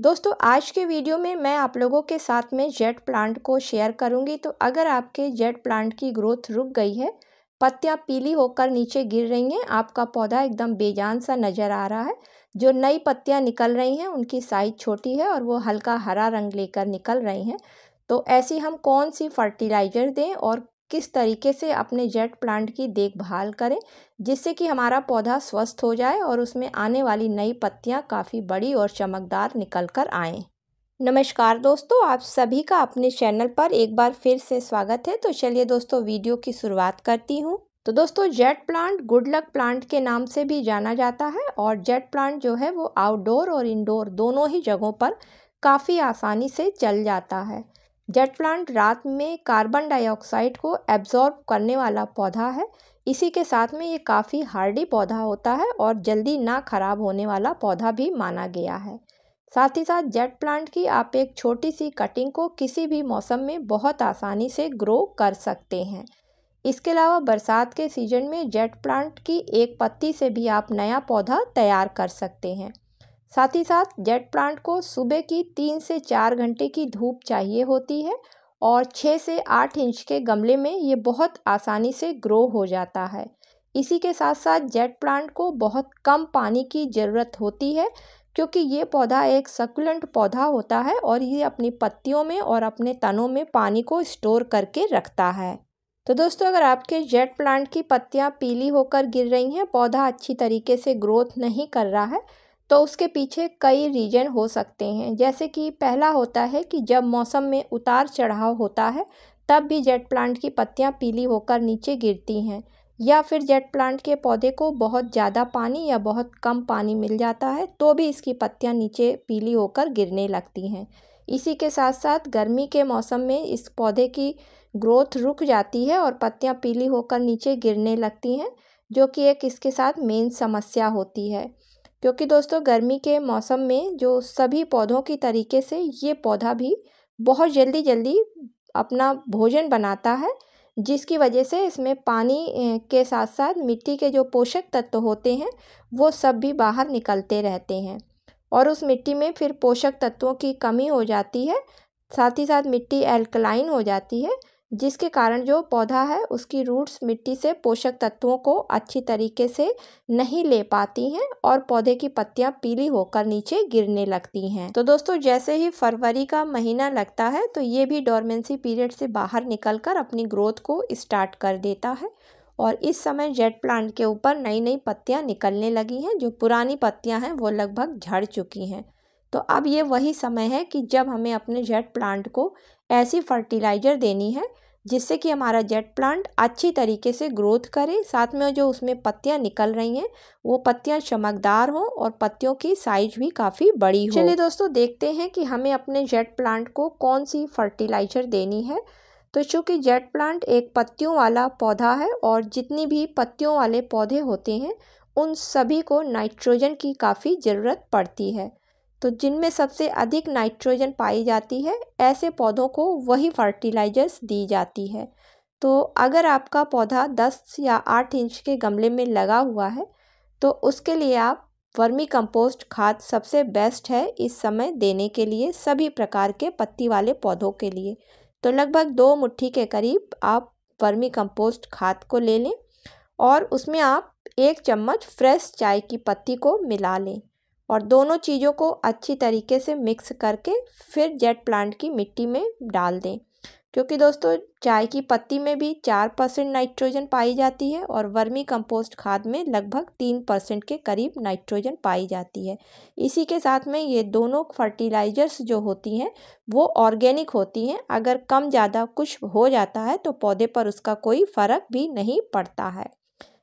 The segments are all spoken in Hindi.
दोस्तों, आज के वीडियो में मैं आप लोगों के साथ में जेट प्लांट को शेयर करूँगी। तो अगर आपके जेट प्लांट की ग्रोथ रुक गई है, पत्तियाँ पीली होकर नीचे गिर रही हैं, आपका पौधा एकदम बेजान सा नज़र आ रहा है। जो नई पत्तियाँ निकल रही हैं, उनकी साइज़ छोटी है और वो हल्का हरा रंग लेकर निकल रही हैं। तो ऐसी हम कौन सी फर्टिलाइज़र दें और किस तरीके से अपने जेट प्लांट की देखभाल करें, जिससे कि हमारा पौधा स्वस्थ हो जाए और उसमें आने वाली नई पत्तियाँ काफ़ी बड़ी और चमकदार निकल कर आएँ। नमस्कार दोस्तों, आप सभी का अपने चैनल पर एक बार फिर से स्वागत है। तो चलिए दोस्तों, वीडियो की शुरुआत करती हूँ। तो दोस्तों, jade plant good luck plant के नाम से भी जाना जाता है और जेट प्लांट जो है वो आउटडोर और इंडोर दोनों ही जगहों पर काफ़ी आसानी से चल जाता है। जेट प्लांट रात में कार्बन डाइऑक्साइड को एब्जॉर्ब करने वाला पौधा है। इसी के साथ में ये काफ़ी हार्डी पौधा होता है और जल्दी ना खराब होने वाला पौधा भी माना गया है। साथ ही साथ जेट प्लांट की आप एक छोटी सी कटिंग को किसी भी मौसम में बहुत आसानी से ग्रो कर सकते हैं। इसके अलावा बरसात के सीज़न में जेट प्लांट की एक पत्ती से भी आप नया पौधा तैयार कर सकते हैं। साथ ही साथ जेट प्लांट को सुबह की तीन से चार घंटे की धूप चाहिए होती है और छः से आठ इंच के गमले में ये बहुत आसानी से ग्रो हो जाता है। इसी के साथ साथ जेट प्लांट को बहुत कम पानी की ज़रूरत होती है क्योंकि ये पौधा एक सकुलेंट पौधा होता है और ये अपनी पत्तियों में और अपने तनों में पानी को स्टोर करके रखता है। तो दोस्तों, अगर आपके जेट प्लांट की पत्तियाँ पीली होकर गिर रही हैं, पौधा अच्छी तरीके से ग्रोथ नहीं कर रहा है तो उसके पीछे कई रीजन हो सकते हैं। जैसे कि पहला होता है कि जब मौसम में उतार चढ़ाव होता है, तब भी जेट प्लांट की पत्तियाँ पीली होकर नीचे गिरती हैं, या फिर जेट प्लांट के पौधे को बहुत ज़्यादा पानी या बहुत कम पानी मिल जाता है तो भी इसकी पत्तियाँ नीचे पीली होकर गिरने लगती हैं। इसी के साथ साथ गर्मी के मौसम में इस पौधे की ग्रोथ रुक जाती है और पत्तियाँ पीली होकर नीचे गिरने लगती हैं, जो कि एक इसके साथ मेन समस्या होती है। क्योंकि दोस्तों, गर्मी के मौसम में जो सभी पौधों की तरीके से ये पौधा भी बहुत जल्दी जल्दी अपना भोजन बनाता है, जिसकी वजह से इसमें पानी के साथ साथ मिट्टी के जो पोषक तत्व होते हैं, वो सब भी बाहर निकलते रहते हैं। और उस मिट्टी में फिर पोषक तत्वों की कमी हो जाती है, साथ ही साथ मिट्टी एल्कलाइन हो जाती है जिसके कारण जो पौधा है, उसकी रूट्स मिट्टी से पोषक तत्वों को अच्छी तरीके से नहीं ले पाती हैं और पौधे की पत्तियाँ पीली होकर नीचे गिरने लगती हैं। तो दोस्तों, जैसे ही फरवरी का महीना लगता है तो ये भी डोरमेंसी पीरियड से बाहर निकलकर अपनी ग्रोथ को स्टार्ट कर देता है और इस समय जेट प्लांट के ऊपर नई नई पत्तियाँ निकलने लगी हैं, जो पुरानी पत्तियाँ हैं, वो लगभग झड़ चुकी हैं। तो अब ये वही समय है कि जब हमें अपने जेट प्लांट को ऐसी फर्टिलाइज़र देनी है, जिससे कि हमारा जेट प्लांट अच्छी तरीके से ग्रोथ करे, साथ में जो उसमें पत्तियाँ निकल रही हैं, वो पत्तियाँ चमकदार हों और पत्तियों की साइज़ भी काफ़ी बड़ी हो। चलिए दोस्तों, देखते हैं कि हमें अपने जेट प्लांट को कौन सी फर्टिलाइज़र देनी है। तो चूँकि जेट प्लांट एक पत्तियों वाला पौधा है और जितनी भी पत्तियों वाले पौधे होते हैं, उन सभी को नाइट्रोजन की काफ़ी ज़रूरत पड़ती है। तो जिनमें सबसे अधिक नाइट्रोजन पाई जाती है, ऐसे पौधों को वही फर्टिलाइजर्स दी जाती है। तो अगर आपका पौधा 10 या 8 इंच के गमले में लगा हुआ है तो उसके लिए आप वर्मी कंपोस्ट खाद सबसे बेस्ट है इस समय देने के लिए सभी प्रकार के पत्ती वाले पौधों के लिए। तो लगभग दो मुट्ठी के करीब आप वर्मी कंपोस्ट खाद को ले लें और उसमें आप एक चम्मच फ्रेश चाय की पत्ती को मिला लें। और दोनों चीज़ों को अच्छी तरीके से मिक्स करके फिर जेट प्लांट की मिट्टी में डाल दें। क्योंकि दोस्तों, चाय की पत्ती में भी चार परसेंट नाइट्रोजन पाई जाती है और वर्मी कंपोस्ट खाद में लगभग तीन परसेंट के करीब नाइट्रोजन पाई जाती है। इसी के साथ में ये दोनों फर्टिलाइजर्स जो होती हैं, वो ऑर्गेनिक होती हैं। अगर कम ज़्यादा कुछ हो जाता है तो पौधे पर उसका कोई फ़र्क भी नहीं पड़ता है।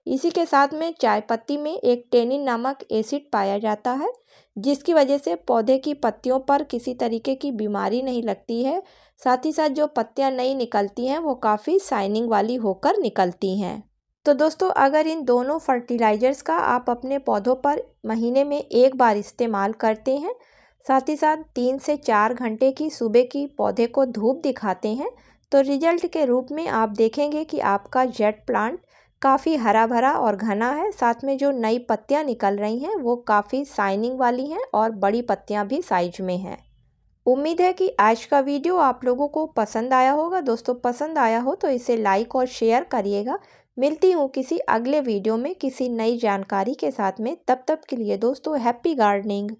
इसी के साथ में चाय पत्ती में एक टेनिन नामक एसिड पाया जाता है, जिसकी वजह से पौधे की पत्तियों पर किसी तरीके की बीमारी नहीं लगती है। साथ ही साथ जो पत्तियाँ नई निकलती हैं, वो काफ़ी साइनिंग वाली होकर निकलती हैं। तो दोस्तों, अगर इन दोनों फर्टिलाइज़र्स का आप अपने पौधों पर महीने में एक बार इस्तेमाल करते हैं, साथ ही साथ तीन से चार घंटे की सुबह की पौधे को धूप दिखाते हैं तो रिज़ल्ट के रूप में आप देखेंगे कि आपका जेट प्लांट काफ़ी हरा भरा और घना है। साथ में जो नई पत्तियाँ निकल रही हैं, वो काफ़ी साइनिंग वाली हैं और बड़ी पत्तियाँ भी साइज़ में हैं। उम्मीद है कि आज का वीडियो आप लोगों को पसंद आया होगा। दोस्तों, पसंद आया हो तो इसे लाइक और शेयर करिएगा। मिलती हूँ किसी अगले वीडियो में किसी नई जानकारी के साथ में। तब तक के लिए दोस्तों, हैप्पी गार्डनिंग!